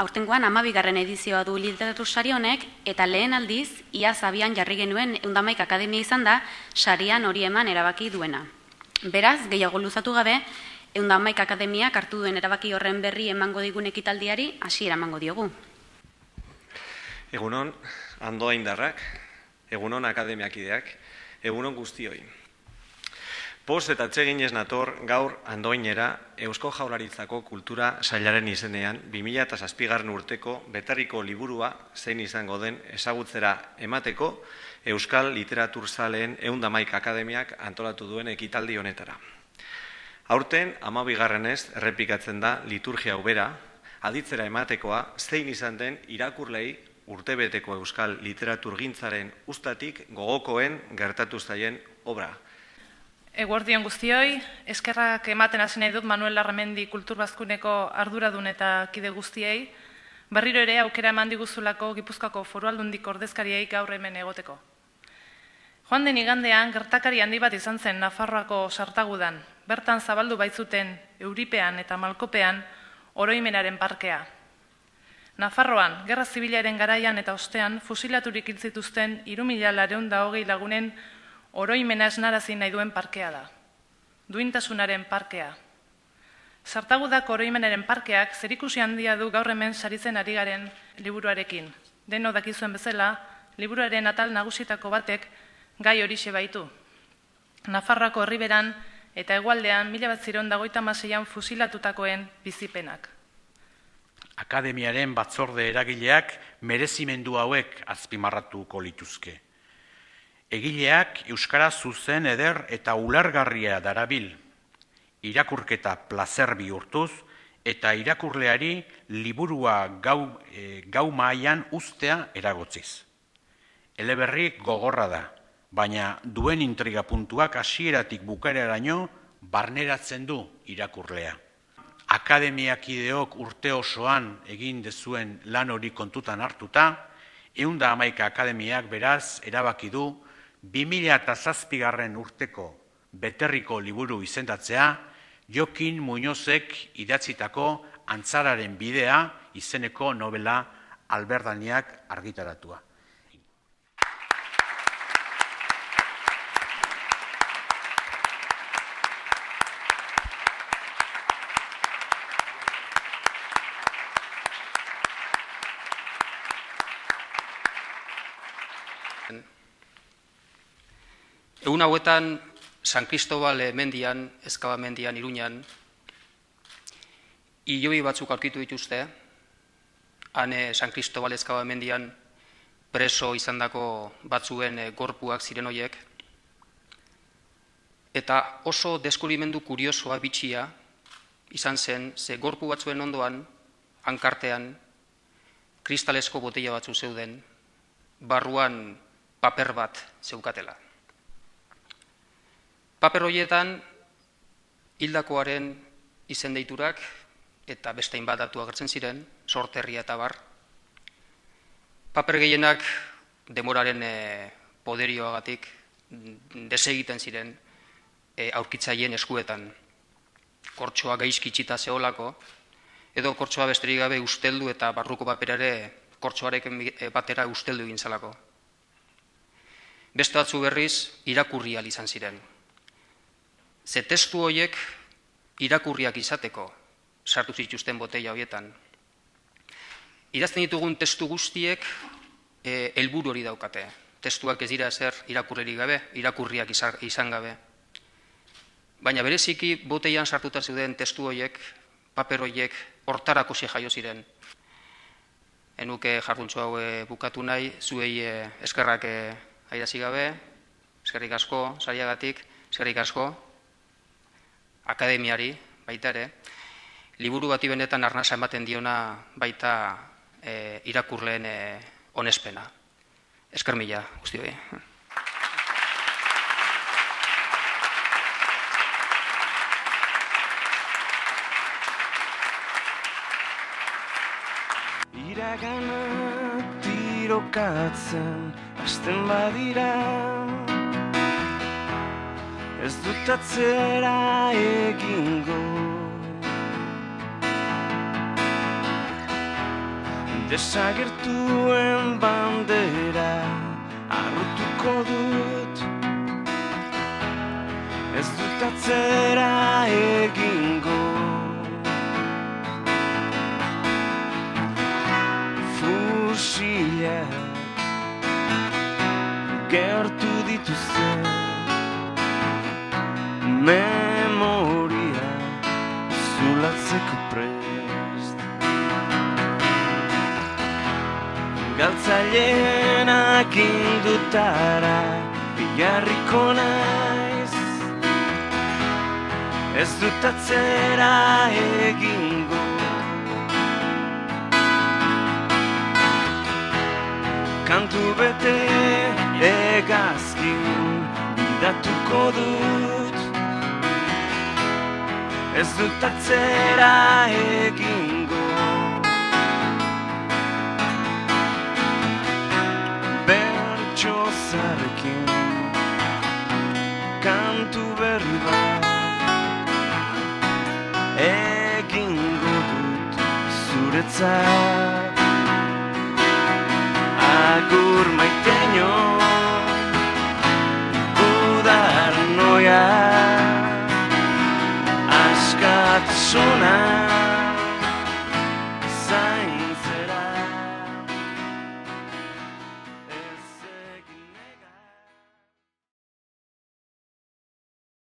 Aurtengoan amabigarren edizioa du literatur sari honek, eta lehen aldiz, ia zabian jarri genuen eundamaik akademia izan da, sarian hori eman erabaki duena. Beraz, gehiago luzatu gabe, eundamaik akademiak hartu duen erabaki horren berri emango digun ekitaldiari, hasiera emango diogu. Egunon, andoa indarrak, egunon akademiakideak, egunon guztioi. Post eta txegin ez nator gaur andoinera Eusko Jaularitzako kultura sailaren izenean 2000 eta zazpigarren urteko betarriko liburua zein izango den ezagutzera emateko Euskal Literatur Zaleen eundamaik akademiak antolatu duen ekitaldi honetara. Aurten, amabigarren ez, errepikatzen da liturgia ubera, aditzera ematekoa zein izan den irakurlei urtebeteko euskal literaturgintzaren ustatik gogokoen gertatu zaien obra. Eguardion guztioi, eskerrak ematen hasi nahi dut Manuel Larramendi kulturbazkuneko arduradun eta kide guztiei, berriro ere aukera eman diguzulako Gipuzkoako foru aldundik ordezkariei gaur hemen egoteko. Joan den igandean, gertakari handi bat izan zen Nafarroako sartagudan, bertan zabaldu baitzuten Euripean eta Malkopean oroimenaren parkea, Nafarroan, Gerra Zibilaren garaian eta ostean, fusilaturik iltzituzten irumila lareun da hogei lagunen oroimena esnarazi nahi duen parkea da. Duintasunaren parkea. Sartagudak oroimenaren parkeak zerikusi handia du gaur hemen saritzen ari garen liburuarekin. Deno dakizuen bezala, liburuaren atal nagusitako batek gai hori baitu. Nafarroako herriberan eta egualdean mila bat ziron dagoita maseian fusilatutakoen bizipenak akademiaren batzorde eragileak merezimendu hauek azpimarratuko lituzke. Egileak euskara zuzen eder eta ulergarria darabil, irakurketa plazer bihurtuz eta irakurleari liburua gau, e, gau maian ustea eragotziz. Eleberrik gogorra da, baina duen intriga puntuak hasieratik bukareraino barneratzen du irakurlea akademiakideok urte osoan egin dezuen lan hori kontutan hartuta, eunda amaika akademiak beraz erabaki du 2000 eta zazpigarren urteko beterriko liburu izendatzea, Jokin Muñozek idatzitako antzararen bidea izeneko novela alberdaniak argitaratua. Egun hauetan, San Cristobal mendian, ezkaba mendian, iruñan, iloi batzuk aurkitu dituzte, hane San Cristobal ezkaba mendian preso izandako batzuen eh, gorpuak ziren hoiek, eta oso deskurimendu kuriosoa bitxia izan zen, ze gorpu batzuen ondoan, hankartean, kristalesko botella batzu zeuden, barruan paper bat zeukatela. Paper horietan hildakoaren izen deiturak eta beste hainbat datu agertzen ziren, sorterria eta bar. Paper gehienak demoraren e, poderioagatik desegiten ziren e, aurkitzaien eskuetan. Kortsoa gaizkitsita zeolako, edo kortsoa besterik gabe usteldu eta barruko paperare kortsoarekin e, batera usteldu egin zalako. Beste batzu berriz irakurri izan ziren, ze testu horiek irakurriak izateko sartu zituzten botella horietan. Idazten ditugun testu guztiek e, helburu hori daukate. Testuak ez dira zer irakurrerik gabe, irakurriak izan gabe. Baina bereziki boteian sartuta zeuden testu horiek, paper horiek, hortarako jaio ziren. Enuke jarruntzu hau e, bukatu nahi, zuei e, eskerrak e, gabe, eskerrik asko, sariagatik, eskerrik asko, akademiari baita ere, liburu bati benetan arnasa ematen diona baita e, irakurleen e, onespena. Esker mila, guzti hori. Iragana tirokatzen, asten badira ez dut atzera egingo. Desagertuen bandera arrutuko dut. Ez dut atzera egingo Galtzailenak indutara Biarriko naiz. Ez dut atzera egingo. Kantu bete egazkin Bidatuko dut. Ez dut atzera egingo zarekin kantu berri bat. Egin godut zuretzat agur maiteño. Udar noia. Askatzonan